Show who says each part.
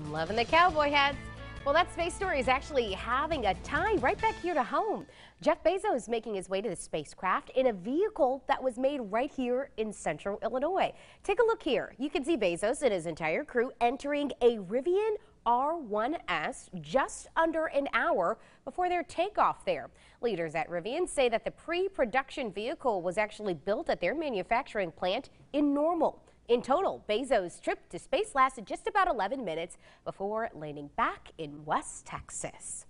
Speaker 1: I'm loving the cowboy hats. Well, that space story is actually having a tie right back here to home. Jeff Bezos is making his way to the spacecraft in a vehicle that was made right here in central Illinois. Take a look here. You can see Bezos and his entire crew entering a Rivian R1S just under an hour before their takeoff there. Leaders at Rivian say that the pre-production vehicle was actually built at their manufacturing plant in Normal. In total, Bezos' trip to space lasted just about 11 minutes before landing back in West Texas.